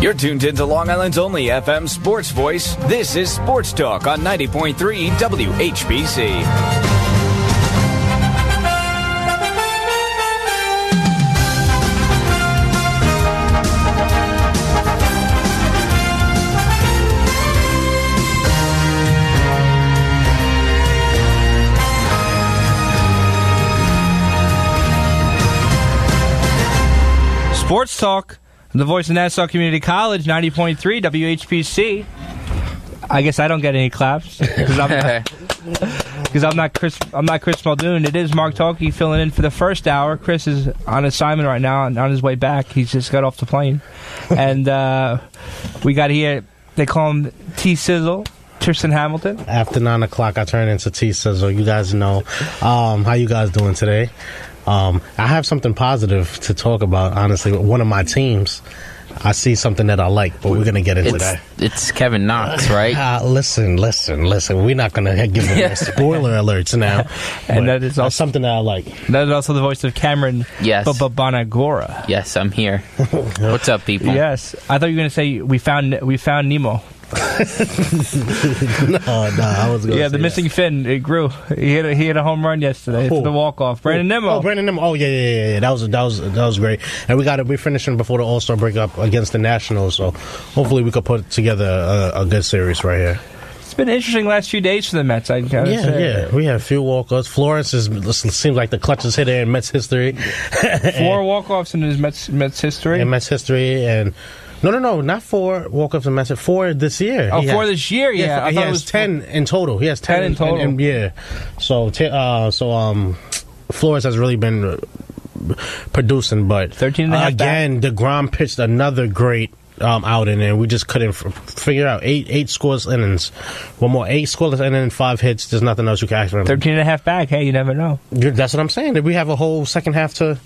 You're tuned into Long Island's only FM sports voice. This is Sports Talk on 90.3 WHPC. Sports Talk, the voice of Nassau Community College, 90.3 WHPC. I guess I don't get any claps because I'm, 'cause I'm not Chris. I'm not Chris Muldoon. It is Mark Talkie filling in for the first hour. Chris is on assignment right now and on his way back. He's just got off the plane, and uh, we got here. They call him T Sizzle, Tristan Hamilton. After nine o'clock, I turn into T Sizzle. You guys know um, how you guys doing today. Um, I have something positive to talk about. Honestly, with one of my teams, I see something that I like, but we're gonna get into It's, that. it's Kevin Knox, right? Uh, listen, listen, listen. We're not gonna give them spoiler alerts now. And that is also- something that I like. That is also the voice of Cameron Yes. Banagora. yes, I'm here. What's up, people? Yes, I thought you were going to say we found we found Nemo. no, no, I was. Yeah, the missing fin. It grew. He hit a, he hit a home run yesterday. Who? It's oh. the walk off. Oh. Brandon that. Nimmo. Oh, Brandon Nimmo. Oh, yeah, yeah, yeah, yeah. That was that was that was great. And we got it. We're finishing before the All Star break up against the Nationals. So hopefully we could put together a, a good series right here. It's been interesting last few days for the Mets. I gotta Yeah, say. yeah. We have a few walk-offs. Flores is seems like the clutchest hitter in Mets history. Four walk offs in his Mets Mets history. in Mets history, and no, no, no, not four walk-offs in Mets. Four this year. oh, four has- this year. Yeah, I he thought it has was ten in total. He has ten, 10 in total. and- yeah. So, t- uh, so um, Flores has really been producing, but 13 and a half again, Degrom pitched another great. Um, outing and we just couldn't f- figure out eight eight scoreless innings, one more eight scoreless innings, five hits. There's nothing else you can ask for. him. 13 and a half back. Hey, you never know. That's what I'm saying. That we have a whole second half to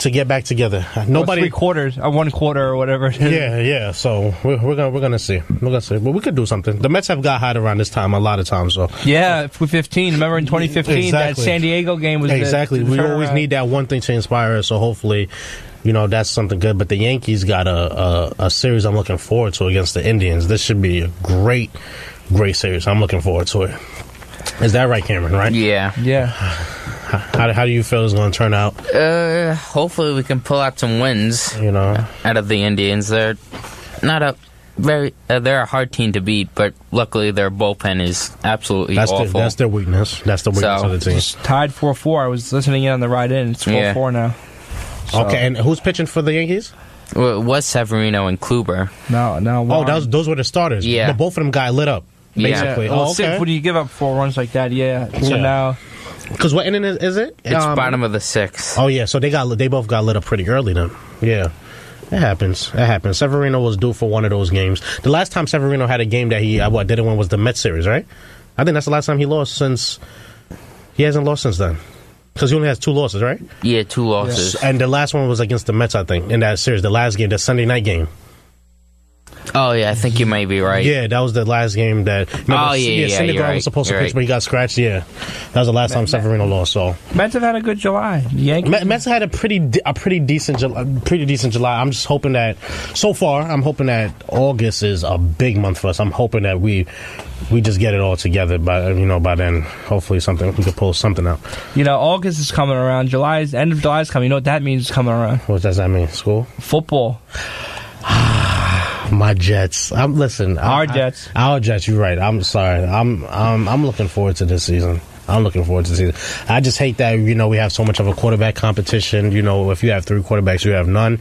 to get back together. Nobody. three quarters, or one quarter, or whatever. yeah, yeah. So we're, we're gonna we're gonna see. We're gonna see. But we could do something. The Mets have got hot around this time a lot of times. So Yeah, for 15. Remember in 2015, that San Diego game was exactly. the we always need that one thing to inspire us. So hopefully, you know, that's something good. But the Yankees got a, a a series I'm looking forward to against the Indians. This should be a great, great series. I'm looking forward to it. Is that right, Cameron? Right? Yeah. Yeah, How, how do you feel it's going to turn out? Uh, hopefully we can pull out some wins You know, out of the Indians. They're not a very. Uh, they're a hard team to beat, but luckily their bullpen is absolutely that's awful. their, that's their weakness. That's the weakness So, of the team. just tied 4-4. I was listening in on the ride in. It's 4-4 now. So- Okay, and who's pitching for the Yankees? Well, it was Severino and Kluber. No, no. Oh, those those were the starters. Yeah. but both of them got lit up. Yeah. Basically. Well, Oh, six, okay. when you give up four runs like that, yeah. So Yeah. now, Because what inning is, is it? It's Um, bottom of the sixth. Oh yeah, so they got they both got lit up pretty early then. Yeah. It happens. It happens. Severino was due for one of those games. The last time Severino had a game that he uh, what didn't win was the Mets series, right? I think that's the last time he lost since he hasn't lost since then. Because he only has two losses, right? Yeah, two losses. And the last one was against the Mets, I think, in that series. The last game, the Sunday night game. Oh yeah, I think you may be right. Yeah, that was the last game that. remember, Oh, yeah, yeah, Syndergaard you're right. was supposed to You're pitch, right. but he got scratched. Yeah, that was the last time Severino lost. So Mets have had a good July. Yankees. Met- Mets had a pretty de- a pretty decent July, pretty decent July. I'm just hoping that so far I'm hoping that August is a big month for us. I'm hoping that we we just get it all together by you know by then. Hopefully something we could pull something out. You know, August is coming around. July's end of July is coming. You know what that means? Coming around. What does that mean? School? Football. My Jets. I'm listen. Our I- Jets. our Jets. You're right. I'm sorry. I'm I'm I'm looking forward to this season. I'm looking forward to the season. I just hate that you know we have so much of a quarterback competition. You know, if you have three quarterbacks, you have none.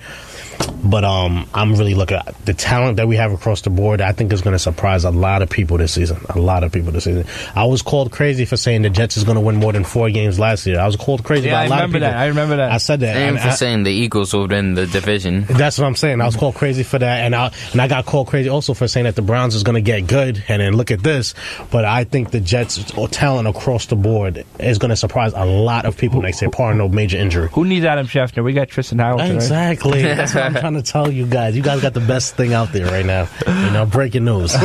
But um, I'm really looking at the talent that we have across the board. I think is going to surprise a lot of people this season. A lot of people this season. I was called crazy for saying the Jets is going to win more than four games last year. I was called crazy Yeah, by I a lot remember of people. that. I remember that. I said that. And and for I- saying the Eagles will win the division. that's what I'm saying. I was called crazy for that, and I and I got called crazy also for saying that the Browns is going to get good, and then look at this. But I think the Jets' talent across the board is going to surprise a lot of people next year, par no major injury. Who needs Adam Schefter? We got Tristan Hamilton. Right? Exactly. That's what I'm trying to tell you guys. You guys got the best thing out there right now. You know, breaking news.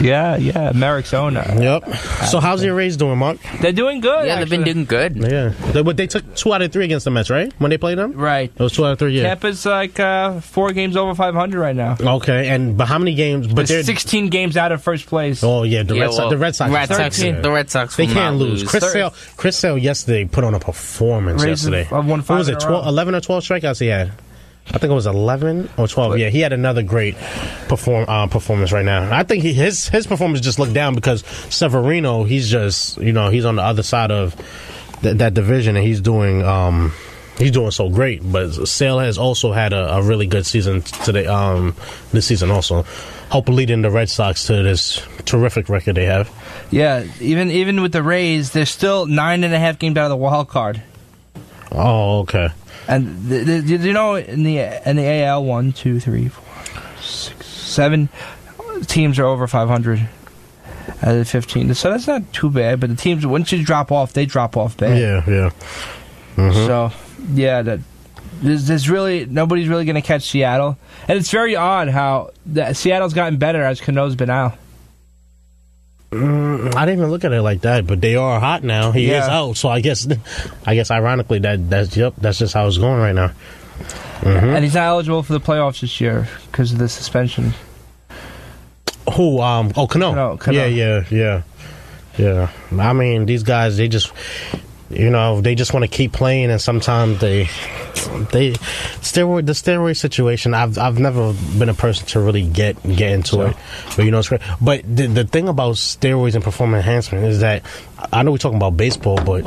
Yeah, yeah. Merrick's own. uh, yep. So how's your Rays doing, Mark? They're doing good. Yeah, they've been doing good. Yeah. They, but they took two out of three against the Mets, right? When they played them? right. It was two out of three, yeah. Tampa's like uh, four games over 500 right now. Okay, and but how many games? But They're they're 16 games out of first place. Oh yeah, the Yeah, Red Sox. well, The Red Sox. Red Sox. 13. The Red Sox. They will can't not lose. Chris Thir- Sale. Chris Sale yesterday put on a performance Rays have- yesterday. have won What was it? 12, 11 or twelve strikeouts he had. I think it was eleven or twelve. Yeah, he had another great perform uh, performance right now. I think he, his his performance just looked down because Severino. He's just you know he's on the other side of th- that division and he's doing um he's doing so great. But Sale has also had a, a really good season today um this season also. Help leading the Red Sox to this terrific record they have. Yeah, even even with the Rays, they're still nine and a half games out of the wild card. Oh, okay. And th th th- you know in the in the AL one, two, three, four, six, seven teams are over 500 out of 15. So that's not too bad. But the teams once you drop off, they drop off bad. Yeah, yeah. Mhm. So yeah, that there's, there's really nobody's really going to catch Seattle, and it's very odd how that Seattle's gotten better as Cano's been out. Mm, I didn't even look at it like that, but they are hot now. He is Yeah. out, so I guess, I guess, ironically, that that's yep, that's just how it's going right now. And he's not eligible for the playoffs this year because of the suspension. Who? Um. Oh, Cano. Cano, Cano. Yeah, yeah, yeah, yeah. I mean, these guys, they just, you know, they just want to keep playing, and sometimes they, they, steroid, the steroid situation. I've I've never been a person to really get get into it, but you know, it's great. But the the thing about steroids and performance enhancement is that I know we're talking about baseball, but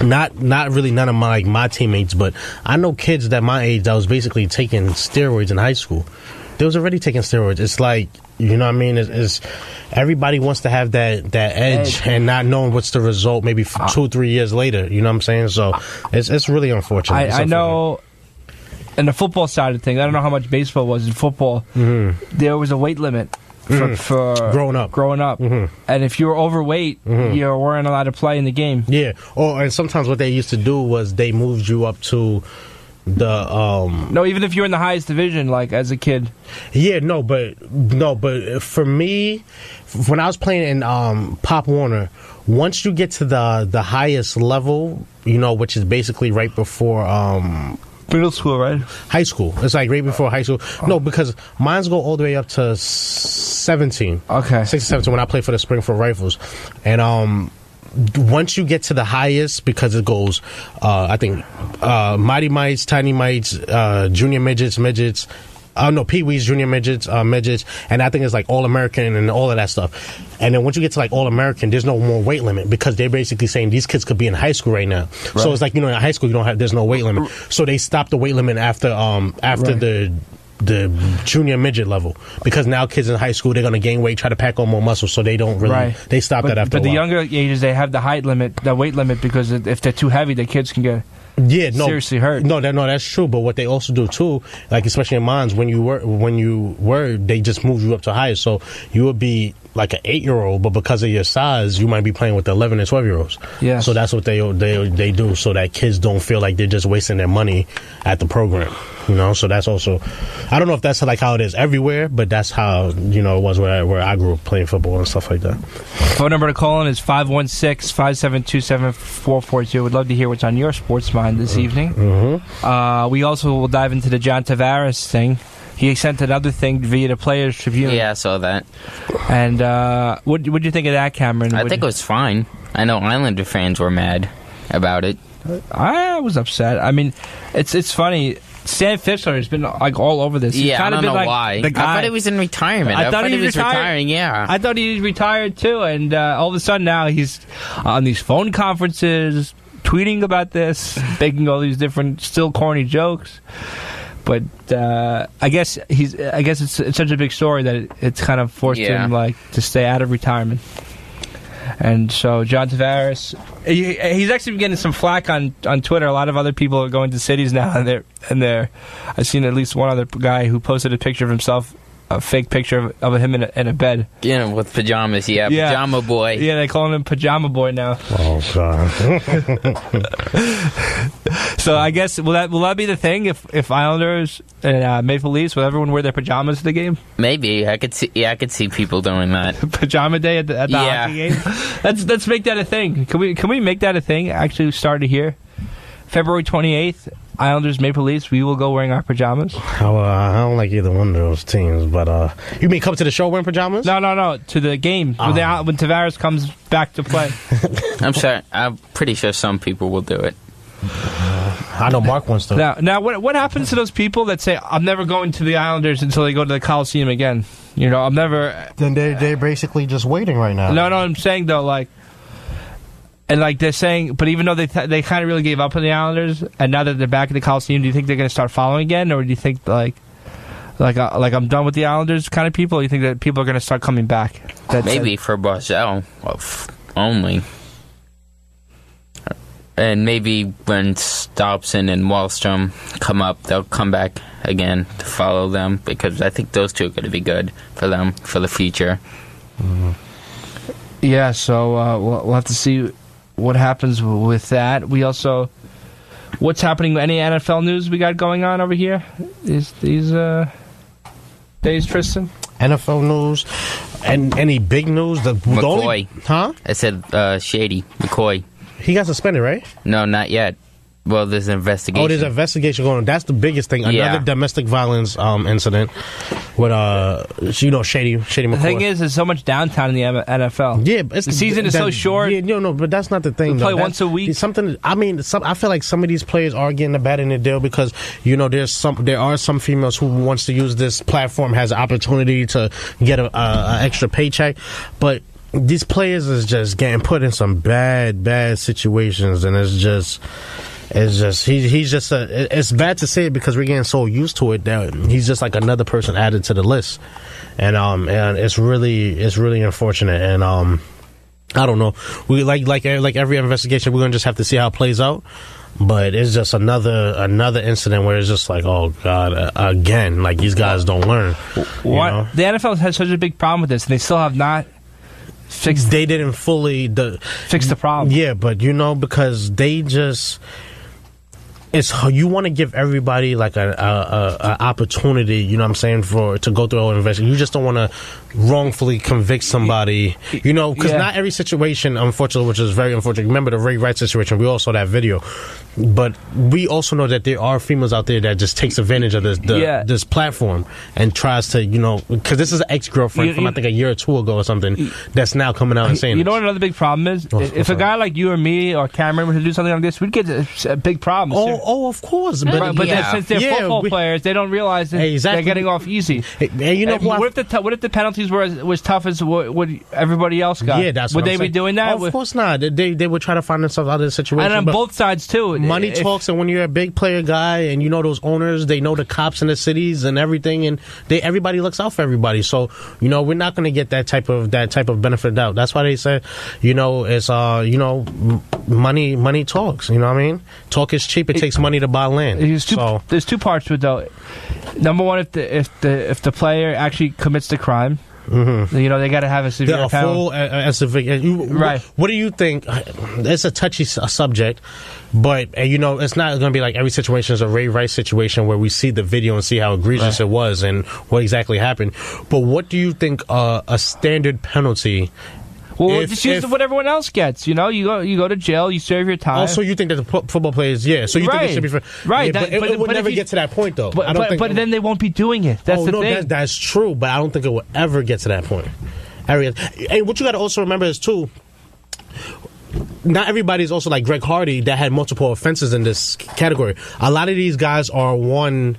not not really none of my like my teammates, but I know kids that my age that was basically taking steroids in high school. They was already taking steroids. It's like you know what I mean. It's, it's everybody wants to have that that edge Edge. and not knowing what's the result. Maybe f- two three years later. You know what I'm saying? So it's it's really unfortunate. I, I know. In the football side of things, I don't know how much baseball was in football. There was a weight limit for, for Mm-hmm. Growing up. Growing up, Mhm. and if you were overweight, you weren't allowed to play in the game. Yeah. Or and sometimes what they used to do was they moved you up to the um No, even if you're in the highest division, like as a kid. Yeah, no, but no, but for me, when I was playing in um, Pop Warner, once you get to the the highest level, you know, which is basically right before um, Middle school, right? high school. It's like right before high school. No, because mines go all the way up to seventeen. Okay. 16, 17 when I play for the Springfield Rifles, and um. Once you get to the highest, because it goes, uh, I think, uh, mighty mites, tiny mites, uh, junior midgets, midgets, uh, no, Pee Wee's, junior midgets, uh, midgets, and I think it's like All American and all of that stuff. And then once you get to like All American, there's no more weight limit because they're basically saying these kids could be in high school right now. So it's like you know in high school you don't have there's no weight limit. So they stopped the weight limit after um after Right. the the junior midget level because now kids in high school they're gonna gain weight, try to pack on more muscle, so they don't really Right. they stop but, that after but the younger ages, they have the height limit, the weight limit, because if they're too heavy, the kids can get. Yeah, no, seriously hurt. No, that no, that's true. But what they also do too, like especially in mines, when you were when you were, they just moved you up to higher, so you would be like an eight year old, but because of your size, you might be playing with the eleven and twelve year olds. Yes. So that's what they they they do, so that kids don't feel like they're just wasting their money at the program. You know, so that's also, I don't know if that's like how it is everywhere, but that's how you know it was where I, where I grew up playing football and stuff like that. Phone number to call in is 516 572 7442. Would love to hear what's on your sports mind this evening. Mm-hmm. Uh, we also will dive into the John Tavares thing. He sent another thing via the Players Tribune. Yeah, I saw that. And uh, what what do you think of that, Cameron? I What- think it was fine. I know Islander fans were mad about it. I was upset. I mean, it's it's funny. Stan Fischler has been like all over this. He's yeah, I kinda don't been know like why. The I guy. thought he was in retirement. I I, thought thought, he he was was retired. retiring. Yeah. I thought he was retired too, and uh, all of a sudden now he's on these phone conferences, tweeting about this, making all these different, still corny jokes. But uh, I guess he's. I guess it's, it's such a big story that it, it's kind of forced Yeah. him like to stay out of retirement. And so John Tavares, he, he's actually been getting some flack on, on Twitter. A lot of other people are going to cities now, and they're and they're. I've seen at least one other guy who posted a picture of himself a fake picture of, of him in a, in a bed. You know, with pajamas. Yeah, Yeah. pajama boy. Yeah, they're calling him Pajama Boy now. Oh god. So I guess will that will that be the thing if if Islanders and uh, Maple Leafs will everyone wear their pajamas to the game? Maybe I could see. Yeah, I could see people doing that. Pajama day at the, at the Yeah. hockey game. let's let's make that a thing. Can we can we make that a thing? Actually, start it here. February twenty eighth, Islanders Maple Leafs. We will go wearing our pajamas. I, uh, I don't like either one of those teams, but uh, you mean come to the show wearing pajamas? No, no, no. To the game when, the, when Tavares comes back to play. I'm sorry. I'm pretty sure some people will do it. I know Mark wants to. now, now what what happens to those people that say I'm never going to the Islanders until they go to the Coliseum again? You know, I'm never. Then they they're basically just waiting right now. No, no. I'm saying though, like, and like they're saying, but even though they th- they kind of really gave up on the Islanders, and now that they're back in the Coliseum, do you think they're going to start following again, or do you think like, like, uh, like I'm done with the Islanders kind of people? Or you think that people are going to start coming back? That's Maybe for Barzal only. And maybe when Dobson and Wahlstrom come up, they'll come back again to follow them because I think those two are going to be good for them for the future. Yeah, so uh, we'll, we'll have to see what happens with that. We also, what's happening? Any NFL news we got going on over here? Is these uh, days, Tristan? NFL news and any big news? The, the only, McCoy. huh? I said uh, Shady McCoy. He got suspended, right? No, not yet. Well, there's an investigation. Oh, there's an investigation going on. That's the biggest thing. Another Yeah. domestic violence um, incident with uh, you know, Shady Shady McCoy. The thing is, there's so much downtown in the NFL. Yeah, but it's The season is that- so short. Yeah, no, no, but that's not the thing. Though. play That's- once a week. Something. I mean, some, I feel like some of these players are getting a bad in the deal because you know there's some there are some females who wants to use this platform has an opportunity to get a, a, a extra paycheck, but these players is just getting put in some bad bad situations, and it's just. It's just he, he's just a. It's bad to say it because we're getting so used to it that he's just like another person added to the list, and um and it's really it's really unfortunate and um I don't know we like like like every investigation we're gonna just have to see how it plays out, but it's just another another incident where it's just like oh god uh, again like these guys don't learn. What know? the NFL has such a big problem with this, and they still have not fixed They didn't fully the fixed the problem. Yeah, but you know because they just it's you want to give everybody like a, a, a, opportunity. You know what I'm saying for to go through an investigation. You just don't want to wrongfully convict somebody. You know because Yeah. not every situation, unfortunately, which is very unfortunate. Remember the Ray Rice situation? We all saw that video, but we also know that there are females out there that just takes advantage of this the, Yeah. this platform and tries to you know because this is an ex girlfriend You- from I think a year or two ago or something that's now coming out and saying You know what another big problem is? Oh, if a guy like you or me or Cameron were to do something like this, we'd get a, a big problem. Oh, oh, of course. But, Right, but Yeah. then since they're Yeah, football we- players, they don't realize that exactly. they're getting off easy. Hey, you know And what if the t- what if the penalties were as, was tough as what, what everybody else got? Yeah, that's would what they be doing that? Of course not. They- They would try to find themselves out of the situation. and on both sides too. money If- talks, and when you're a big player guy, and you know those owners, they know the cops in the cities and everything, and they everybody looks out for everybody. So you know we're not going to get that type of that type of benefit out. That's why they say, you know, it's uh you know money money talks. You know what I mean? Talk is cheap. It, takes money to buy land. There's two, so there's two parts to it though. Number one, if the if the if the player actually commits the crime, you know they got to have a severe Mm-hmm. Yeah, a penalty. full civic. uh, you- Right. What, what do you think? It's a touchy subject, but uh, you know, it's not going to be like every situation is a Ray Rice situation where we see the video and see how egregious it was and what exactly happened. But what do you think uh, a standard penalty? Well, if- just use if- what everyone else gets. You know, you go you go to jail, you serve your time. Also, you think that the football players, yeah. So you think it should be for, Right, Yeah, that- but it, but- it would but never you- get to that point, though. but I don't but, think. but then they won't be doing it. That's oh the no, thing. that, that's true, but I don't think it will ever get to that point. And what you got to also remember is too. Not everybody is also like Greg Hardy that had multiple offenses in this category. A lot of these guys are one,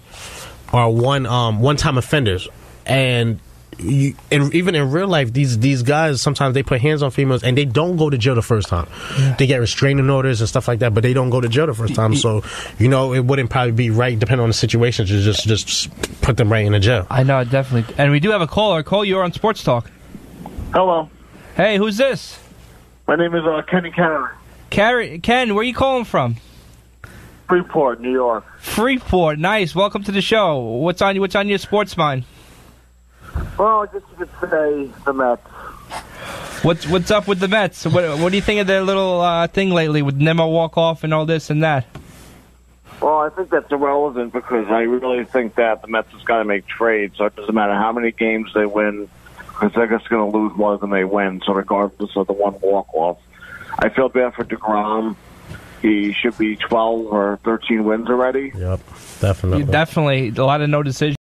are one um one time offenders, and. You, and even in real life, these these guys sometimes they put hands on females and they don't go to jail the first time. They get restraining orders and stuff like that, but they don't go to jail the first time. So, you know, it wouldn't probably be right, depending on the situation, to just just put them right in the jail. I know definitely. And we do have a caller. Call you're on Sports Talk. Hello, Hey, who's this? my name is uh, Kenny Kennedy, Carrie, Ken, where you calling from? Freeport, New York. Freeport. Nice. Welcome to the show. What's on you what's on your sports mind? Well, I guess you could say the Mets. What's what's up with the Mets? What what do you think of their little uh, thing lately with Nimmo walk off and all this and that? Well, I think that's irrelevant because I really think that the Mets has got to make trades. So it doesn't matter how many games they win, because they're just going to lose more than they win. So regardless of the one walk off, I feel bad for Degrom. He should be 12 or 13 wins already. Yep, definitely. Definitely a lot of no decisions.